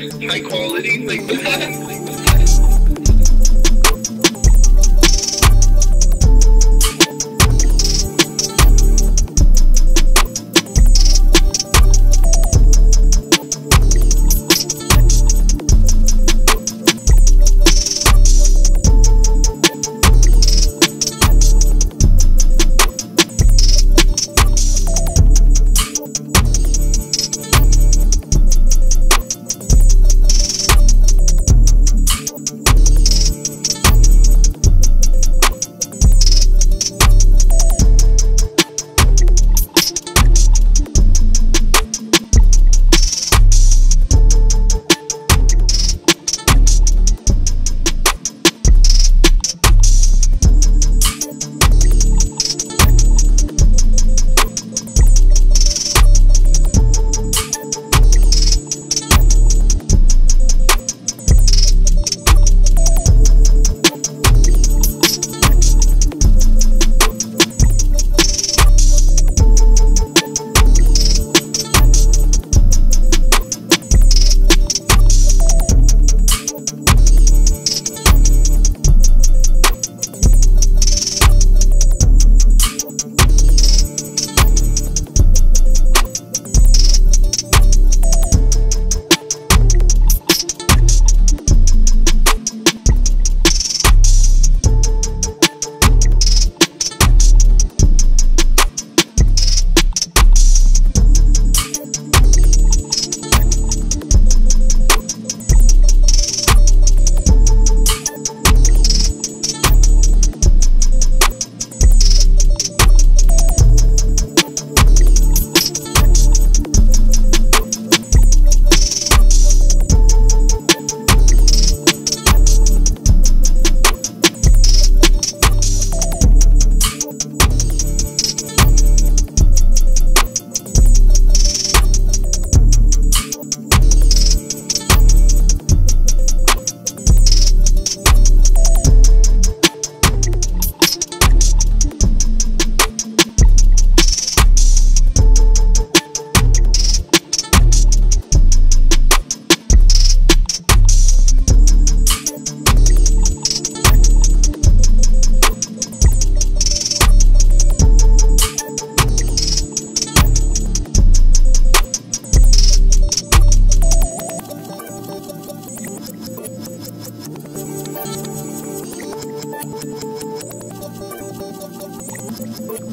high quality like. Musik